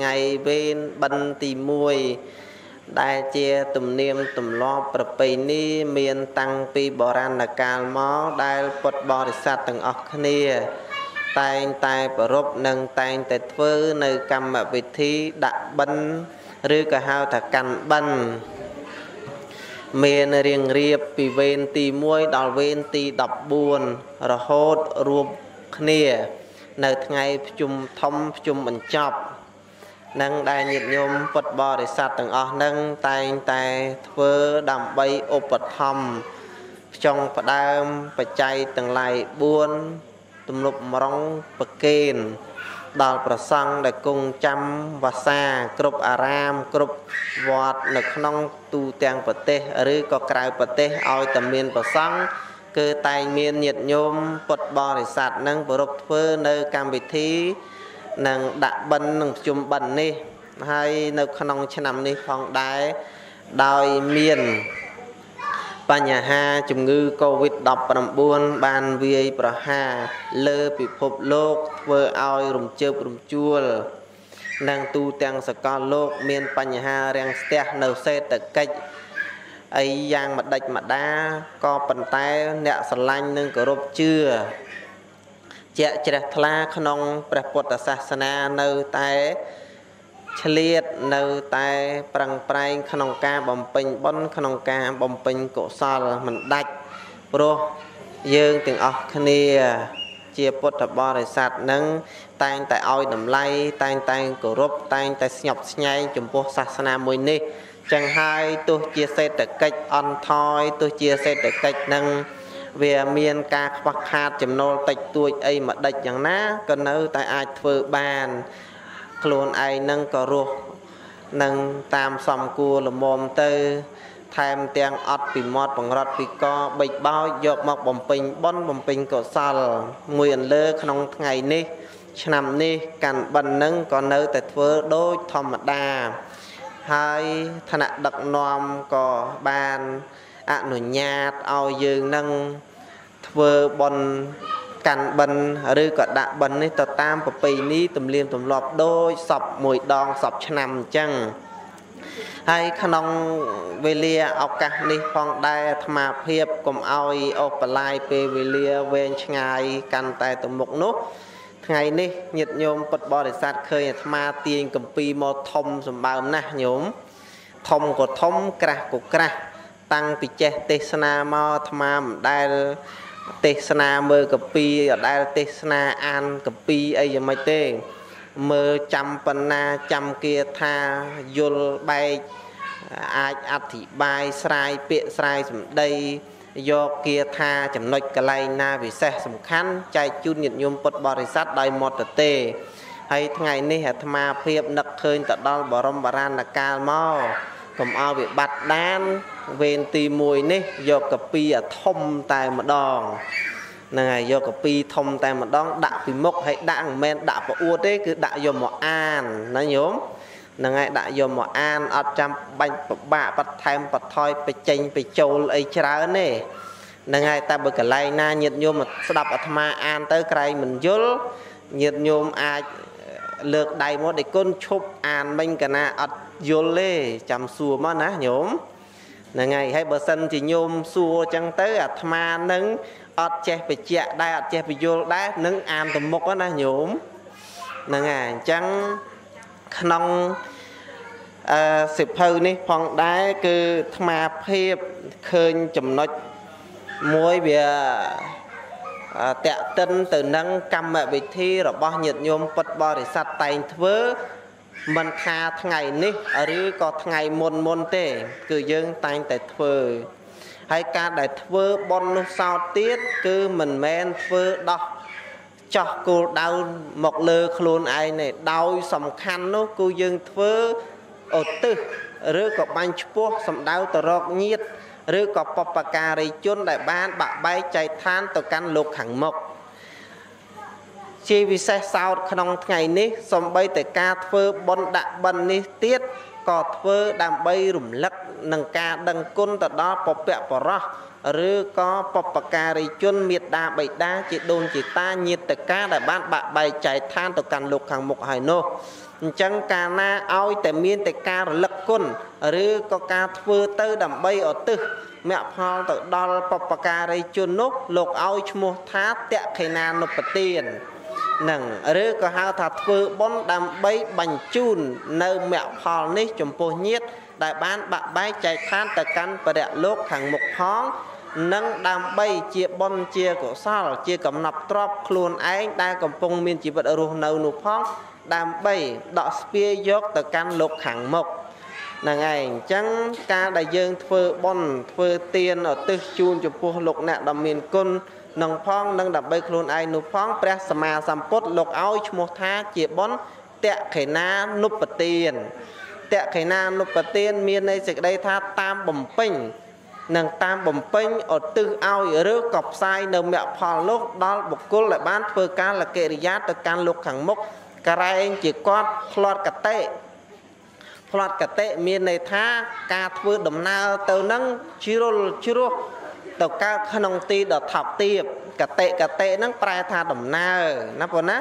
ថ្ងៃវេនបិណ្ឌទី1ដែលជាទំនៀមទម្លាប់ប្រពៃណីមានតាំងពីបុរាណកាលមកដែលពុទ្ធបរិស័ទទាំងអស់គ្នា តែងតែប្រពនិងតែងតែធ្វើនៅកម្មវិធីដាក់បិណ្ឌឬក៏ហៅថាកាន់បិណ្ឌមានរៀងរៀបពីវេនទី1ដល់វេនទី14រហូតរួមគ្នា នៅថ្ងៃភ្ជុំធំភ្ជុំបញ្ចប់ នឹងដែលញាតិញោមពុទ្ធបរិស័ទទាំងអស់នឹងតែងតែធ្វើដើម្បីឧបត្ថម្ភផ្ចង់ផ្ដើមបច្ច័យទាំងឡាយ4ទំនប់មរងប្រកេនដល់ប្រសង់ដែលគង់ចាំវាសាគ្រប់អារាមគ្រប់វត្តនៅក្នុងទូទាំងប្រទេសឬក៏ក្រៅប្រទេសឲ្យតែមានប្រសង់គឺតែងមានញាតិញោមពុទ្ធបរិស័ទនឹងប្រពធ្វើនៅកម្មវិធី នឹងដាក់បិណ្ឌនឹងប្រជុំបិណ្ឌនេះហើយនៅក្នុងឆ្នាំនេះផងដែរដោយមានបញ្ហាជំងឺ Covid-19 បានវាយប្រហារលើពិភពលោកធ្វើឲ្យរំជើបរំជួលនិងទូទាំងសកលលោក មានបញ្ហារាំងស្ទះនៅសេដ្ឋកិច្ចអីយ៉ាងម្ដេចម្ដាក៏ប៉ុន្តែអ្នកស្រឡាញ់និងគោរពជឿ ជាក់ជ្រះថ្លាក្នុងព្រះពុទ្ធសាសនានៅតែឆ្លៀតនៅតែប្រឹងប្រែងក្នុងការបំពេញបុណ្យក្នុងការបំពេញកុសលមិនដាច់ព្រោះយើងទាំងអស់គ្នាជាពុទ្ធបរិស័ទនឹងតែងតែឲ្យតម្លៃតែងតែគោរពតែងតែស្ញប់ស្ញែងចំពោះសាសនាមួយនេះចឹងហើយទោះជាសេដ្ឋកិច្ចអន់ថយទោះជាសេដ្ឋកិច្ចនឹង វាមានការខ្វះខាតចំណូលតិចតួចអីមួយដេចយ៉ាងណាក៏នៅតែអាចធ្វើបាន ខ្លួនឯងនឹងក៏រស់នឹងតាមសំគួរលមមទៅថែមទាំងអត់ពីមាត់បង្រត់ពីកបិចបោចយកមកបំពេញបុណ្យបំពេញកុសល មួយអន្លើក្នុងថ្ងៃនេះ ឆ្នាំនេះកាន់បិណ្ឌនឹងក៏នៅតែធ្វើដូចធម្មតាហើយឋានៈដឹកនាំក៏បានអនុញ្ញាតឲ្យយើងនឹង ធ្វើបន់កាន់បិណ្ឌឬក៏ដាក់បិណ្ឌនេះទៅតាមប្រពៃណីទំនៀមទម្លាប់ដូចសពមួយដងសពឆ្នាំអញ្ចឹងហើយក្នុងវេលាឱកាសនេះផងដែរអាត្មាភាពកុំឲ្យអូបលាយពេលវេលាវែងឆ្ងាយកាន់តែទៅមុខនោះថ្ងៃនេះញាតិញោមពុទ្ធបរិស័ទឃើញអាត្មាទាញកម្ពីមកធំសម្បើមណាស់ញោមធំក៏ធំក្រាស់ក៏ក្រាស់តាំងពីចេះទេសនាមកអាត្មាមិនដែល ទេសនាមើលកពីអដែលទេសនាអានកពីអីយ៉ាងម៉េចទេ មើលចាំបណ្ណាចាំគាថាយល់បែកអាចអធិប្បាយស្រាយពាក្យស្រាយសម្ដីយកគាថាចំណុចកលែងណាពិសេសសំខាន់ចែកជូនញាតិញោមពុទ្ធបរិស័ទដោយមតទេហើយថ្ងៃនេះអាត្មាភាពនឹកឃើញទៅដល់បរមបរាណកាលមក កុំឲ្យវាបាត់ដានវេនទី1នេះយកកាពីអាធំតែម្ដងហ្នឹងហើយយកកាពីធំតែម្ដង ដាក់ពីមុខហើយដាក់មិនមែនដាក់ប្រអួតទេគឺដាក់យកមកអានណាញោមហ្នឹងហើយដាក់យកមកអានអត់ចាំបាញ់ពិបាកបន្ថែមបន្ថយបញ្ចេញបញ្ចូលអីច្រើនទេហ្នឹងហើយតែបើកន្លែងណាញាតញោមស្ដាប់អាត្មាអានទៅក្រែងមិនយល់ញាតញោមអាចលើកដៃមកដេគុណឈប់អានមិញកណាអត់ យល់ទេចាំសួរមកណាញោមហ្នឹងហើយហើយបើសិនជាញោមសួរអញ្ចឹងទៅអាត្មានឹងអត់ចេះបច្ចៈដែរអត់ចេះបញ្យល់ដែរនឹងអានទៅមុខណាញោមហ្នឹងហើយអញ្ចឹងក្នុងអឺសិភៅនេះផងដែរគឺអាត្មាភាពឃើញចំណុចមួយវាតេតិនទៅនឹងកម្មវិធីរបស់ញាតិញោមពុទ្ធបរិស័ទតែងធ្វើ មិនថាថ្ងៃនេះឬក៏ថ្ងៃមុនមុនទេ គឺយើងតែងតែធ្វើហើយការដែលធ្វើប៉ុននោះសោតទៀតគឺមិនមែនធ្វើដោះចោះគោលដៅមកលើខ្លួនឯងទេដោយសំខាន់នោះគឺយើងធ្វើឧទ្ទិសឬក៏បាញ់ឈ្មោះសំដៅទៅរកញាត ឬក៏បពការីជនដែលបានបាក់បែកចែកឋានទៅកាន់លោកខាងមុខ ជាពិសេសសោតក្នុងថ្ងៃនេះសំបីតែការធ្វើបុណ្យដាក់បិណ្ឌនេះទៀតក៏ធ្វើដើម្បីរំលឹកនឹងការដឹងគុណទៅដល់ពពៈបរោះឬក៏បពការីជនមេត្តាបិតាជាដូនជាតាញាតិកាដែលបានបាក់បែកចែកឋានទៅកាន់លោកខាងមុខហើយនោះអញ្ចឹងកាលណាឲ្យតែមានតែការរលឹកគុណឬក៏ការធ្វើទៅដើម្បីឧទ្ទិសមគ្គផលទៅដល់បពការីជននោះលោកឲ្យឈ្មោះថាតក្ខេណានុបទាន នឹងឬក៏ហៅថាធ្វើបុណ្យដើម្បីបញ្ជូននៅមគ្គផលនេះចំពោះញាត ដែលបានបាក់បែកចែកឋានទៅកាន់បរិយលោកខាងមុខផងនិងដើម្បីជាបុណ្យជាកុសល ជាកំណប់ទ្របខ្លួនឯងដែលកំពុងមានជីវិតរស់នៅនោះផងដើម្បីដកស្ពាយយកទៅកាន់លោកខាងមុខហ្នឹងឯងអញ្ចឹងការដែលយើងធ្វើបុណ្យធ្វើទានឧទ្ទិសជូនចំពោះលោកអ្នកដ៏មានគុណ នឹងផងនឹងដើម្បីខ្លួនឯងនោះផងព្រះសម្មាសម្ពុទ្ធលោកឲ្យឈ្មោះថាជាបុណ្យតក្ខេណានុបទានតក្ខេណានុបទានមានន័យសេចក្តីថាតាមបំពេញនឹងតាមបំពេញឧទ្ទិសឲ្យឬក៏ផ្សាយនៅមគ្គផលនោះដល់បុគ្គលដែលបានធ្វើការលកិរិយាទៅកាន់លោកខាងមុខក្រែងជាគាត់ផ្្លាត់កតេផ្្លាត់កតេមានន័យថាការធ្វើដំណើរទៅនឹងជ្រុលជ្រោះ ទៅកើតក្នុងទីដ៏ថប់ទាបកតេកតេហ្នឹងប្រែថាដំណើរណាបងណា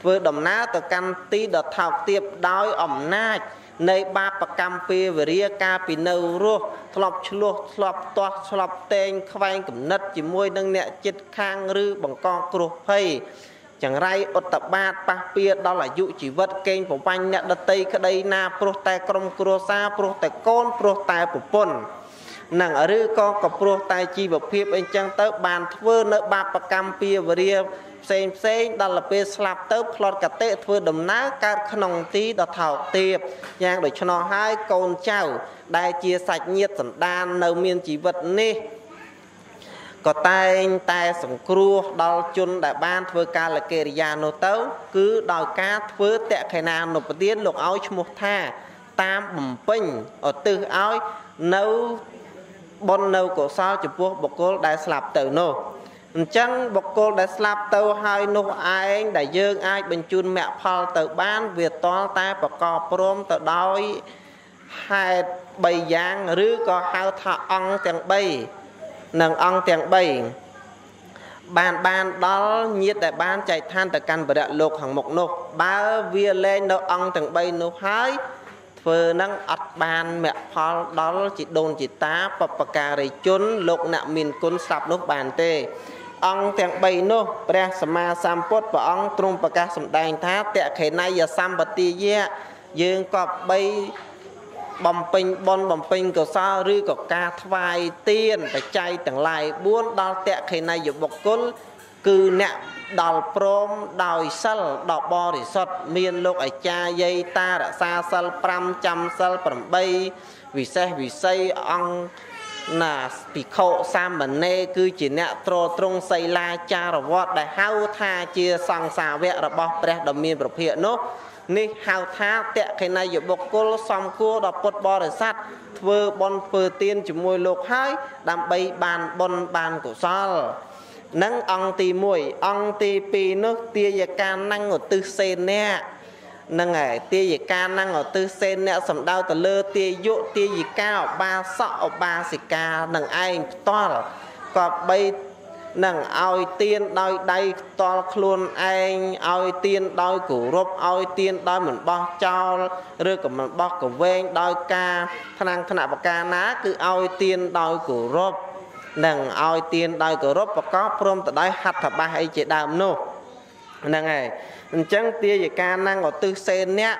ធ្វើដំណើរទៅកាន់ទីដ៏ថោកទាបដោយអំណាចនៃបាបកម្មពេវរាកាលពីនៅរស់ធ្លាប់ឆ្លោះធ្លាប់ទាស់ធ្លាប់តែងខ្វែងគំនិតជាមួយនឹងអ្នកចិត្តខាងឬបង្កគ្រោះភ័យចង្រៃឧត្តបាតប៉ះពៀដល់អាយុជីវិតកេងប្រវាញ់អ្នកដតីក្តីណាព្រោះតែក្រុមគ្រួសារព្រោះតែកូនព្រោះតែប្រពន្ធ នឹងឬក៏ក៏ព្រោះតែជីវភាពអីចឹងទៅ បានធ្វើនៅ បាបកម្មពាវរាផ្សេងផ្សេងដល់ពេលស្លាប់ទៅផ្លត់កតិធ្វើដំណើរកើតក្នុងទីដ៏ថោកទាបយ៉ាងដូច្នោះហើយកូនចៅ ដែលជាសាច់ញាតិសន្តាននៅមានជីវិតនេះក៏តែងតែសង្គ្រោះដល់ជនដែលបានធ្វើការលកិរិយានោះទៅ គឺដោយការធ្វើតក្ខេណានុបទានលោកឲ្យឈ្មោះថា តាមបំពេញឧទ្ទិសឲ្យនៅ បុណ្យនៅកុសលចំពោះបុគ្គលដែលស្លាប់ទៅនោះអញ្ចឹងបុគ្គលដែលស្លាប់ទៅហើយនោះឯងដែលយើងអាចបញ្ជូនមគ្គផលទៅបាន វាតលតែប្រកបព្រមទៅដោយហេតុ3យ៉ាងឬក៏ហៅថាអង្គទាំង3និងអង្គទាំង3បានបានដល់ញាតដែលបានចែកឋានទៅកាន់បរិយលោកខាងមុខនោះ បើវាលែងនៅអង្គទាំង3នោះហើយ ធ្វើនឹងអត់បានមគ្គផលដល់ជីដូនជីតាបពការីជនលោកអ្នកមានគុណស្រាប់នោះបានទេ អង្គទាំង3នោះព្រះសម្មាសម្ពុទ្ធព្រះអង្គទ្រង់ប្រកាសសម្ដែងថាតខេណយសម្បទាយៈយើងក៏បីបំពេញបុណ្យបំពេញកុសលឬក៏ការថ្វាយទានបច្ច័យទាំងឡាយ4ដល់តខេណយបុគ្គលគឺអ្នក ដល់ព្រមដោយសិលដ៏បរិសុទ្ធមានលោកអាចារ្យយាយតារក្សាសិល5ចាំសិល8វិសេសវិស័យអង្គណាភិក្ខុសាមណេរគឺជាអ្នកត្រត្រង់សីលាចារវត្តដែលហៅថាជាសង្សាវៈរបស់ព្រះដ៏មានប្រភិយនោះនេះហៅថាតក្ខិណយបុគ្គលសំគួរដល់ពុទ្ធបរិស័ទធ្វើបុណ្យធ្វើទានជាមួយលោកហើយដើម្បីបានបុណ្យបានកុសល នឹងអង្គទី1អង្គទី2នោះទាយកាណੰឧទ្ទិសសេនៈនឹងហើយទាយិកានឹងឧទ្ទិសសេនអ្នកសំដៅទៅលើទាយុទាយិកាឧបាសកឧបាសិកានឹងឯងផ្ទាល់ក៏បីនឹងឲ្យទៀនដោយដៃផ្ទាល់ខ្លួនឯងឲ្យទៀនដោយគោរពឲ្យទៀនដោយមិនបោះចោលឬក៏មិនបោះកវែងដោយការថ្នាំងថ្នាក់បកាណាគឺឲ្យទៀនដោយគោរព នឹងឲ្យទៀនដោយគោរពប្រកបព្រមទៅដោយហត្ថបាសអីជាដើមនោះហ្នឹងហើយអញ្ចឹងទាយកានឹងឧទ្ទិសសេនអ្នក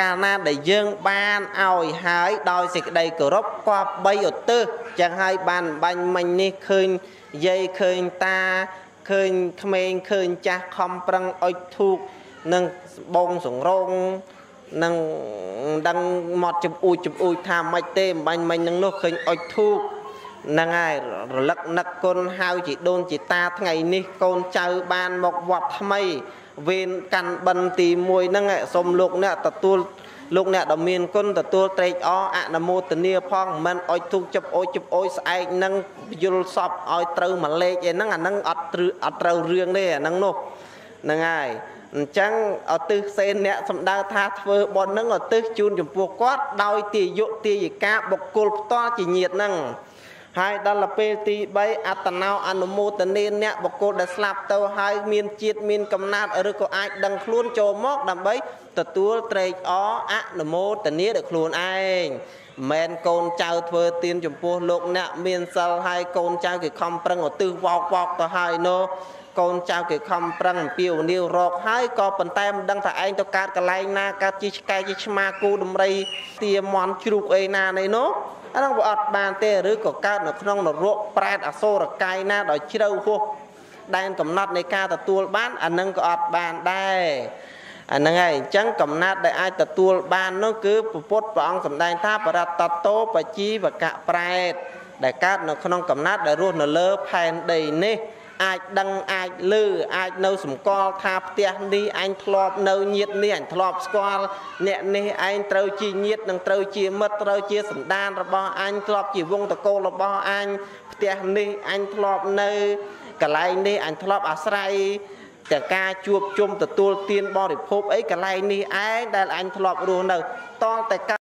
កាលណាដែលយើងបានឲ្យហើយដោយសេចក្តីគោរពគប្បីឧទ្ទិសចឹងហើយបានបាញ់មិញនេះឃើញយាយឃើញតាឃើញក្មេងឃើញចាស់ខំប្រឹងអុជធូបនិងបងសង្រងនឹងដឹងមកចំអួចចំអួចថាមិនទេអំបញ្ញមិញនឹងនោះឃើញអុជធូប ហ្នឹងហើយរលឹកនឹកគុណហៅជីដូនជីតាថ្ងៃនេះកូនចៅបានមកវត្តថ្មីវេនកាន់បិណ្ឌទី1ហ្នឹងសូមលោកអ្នកទទួលលោកអ្នកដ៏មានគុណទទួលត្រេកអរអនុមោទនាផងមិនអុចទុកចាប់អូចចាប់អូយស្អែកនឹងយល់សពឲ្យត្រូវមួយលេខឯហ្នឹងអាហ្នឹងអត់ត្រូវអត់ត្រូវរឿងទេអាហ្នឹងនោះហ្នឹងហើយអញ្ចឹងឧទ្ទិសសេនអ្នកសំដៅថាធ្វើបុណ្យហ្នឹងឧទ្ទិសជូនចំពោះគាត់ដោយទាយុទាយិកាបុគ្គលផ្ទាល់ជាញាតិហ្នឹង ហើយដល់ពេលទី3អត្តណោអនុមោទនាអ្នកបុគ្គលដែលស្លាប់ទៅហើយមានជាតិមានកំណត់ឬក៏អាចដឹងខ្លួនចូលមកដើម្បីទទួលត្រេកអរអនុមោទនាដល់ខ្លួនឯងមែនកូនចៅធ្វើទានចំពោះលោកអ្នកមានសិលហើយកូនចៅគេខំប្រឹងឧទ្ទិសវោកវោកទៅហើយនោះ កូនចៅគេខំប្រឹងអំពាវនាវរកហើយក៏ប៉ុន្តែមិនដឹងថាឯងទៅកើតកន្លែងណាកើតជាឆ្កែជាឆ្មាគូដំរីទាមន់ជ្រូកអីណានៃនោះអានោះវាអត់បានទេឬក៏កើតនៅក្នុងនរកប្រែតអសូរកាយណាដោយជ្រៅហួសដែនកំណត់នៃការទទួលបានអានឹងក៏អត់បានដែរអាហ្នឹងហើយអញ្ចឹងកំណាត់ដែលអាចទទួលបាននោះគឺពុទ្ធព្រះអង្គសម្ដែងថាបរតតោបជីវកៈប្រែតដែលកើតនៅក្នុងកំណាត់ដែលរស់នៅលើផែនដីនេះ អាចដឹងអាចលឺអាចនៅសម្គាល់ថាផ្ទះនេះអញធ្លាប់នៅញាតនេះអញធ្លាប់ស្គាល់អ្នកនេះឯងត្រូវជាញាតនិងត្រូវជាមិត្តត្រូវជាសន្តានរបស់អញធ្លាប់ជាវងតកូលរបស់អញផ្ទះនេះអញធ្លាប់នៅកន្លែងនេះអញធ្លាប់អាស្រ័យតែការជួបជុំទទួលទានបរិភោគអីកន្លែងនេះឯងដែលអញធ្លាប់រស់នៅតតែ